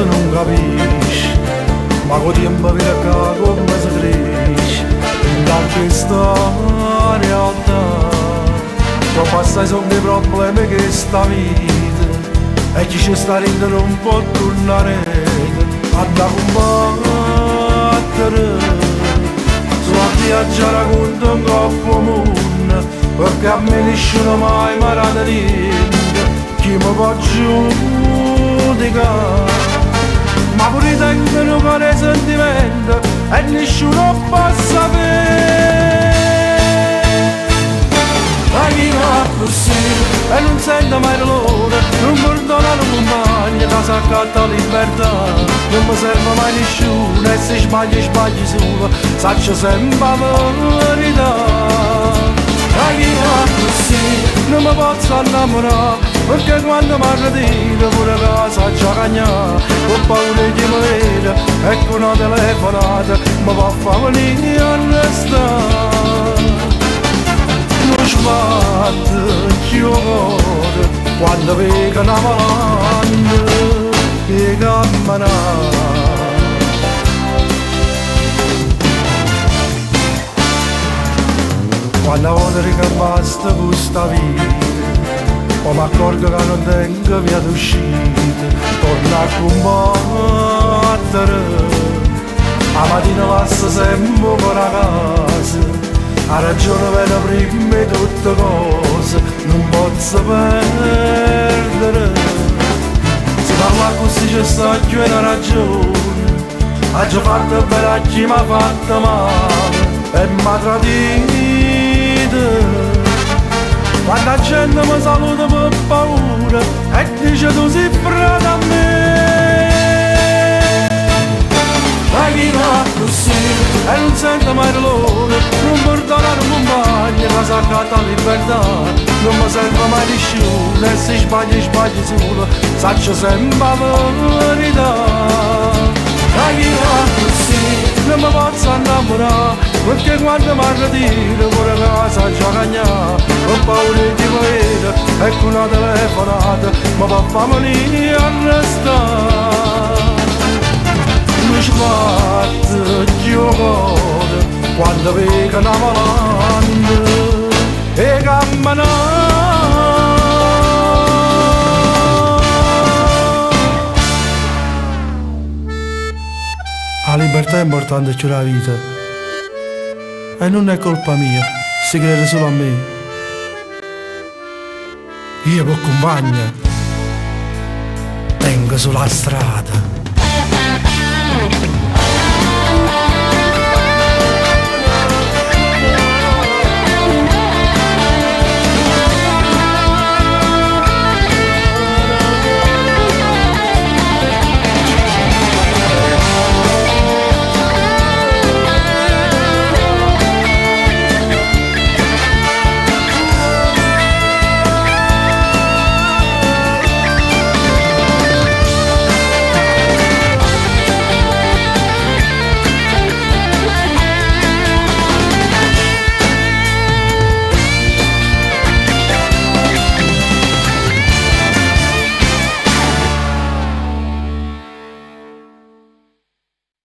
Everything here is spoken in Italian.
forse non capisci ma con tempo qua come si cresce. Da questa realtà troppo assai sono dei problemi che sta vita. E chi ci sta dentro non può tornare. A da combattere. Solo a viaggiare con un coppo mondo perché a me nessuno mai ha niente chi mi può giudicare sentimento e nessuno può sapere ma chi va così e non sente mai dolore non perdona un compagno che si accatta libertà non mi serve mai nessuno e se sbagli sbagli solo saccio sempre la verità ma chi va così non mi posso innamorare perché quando mi arretiro pure casa già cagnà Ho paura di morire e con una telefonata Mi va a fare venire a restare Non sbatte cuore quando vedo una volante che cammina quando che basta questa vita poi mi accorgo che non tengo via d'uscita torno a combattere. La mattina passo sempre con la casa ha ragione per prima tutte cose non posso perdere. Se parla così c'è sta più una ragione ha già fatto a chi mi ha fatto male e mi ha tradito quando la gente mi saluta per paura e dice tu sei frate a me. Ma chi va così e non sente mai dolore Non perdonare un compagno si accatta la libertà. Non mi serve mai nessuno e se sbagli sbagli solo Saccio sempre la verità innamorare perché quando mi arretiro pure casa già cagnà Ho paura di morire e con una telefonata Ma va a venire a restare Mi sbatte più cuore quando vedo una volante E cammina La libertà è importante più la vita e non è colpa mia, si crede solo a me. Io per compagna tengo sulla strada.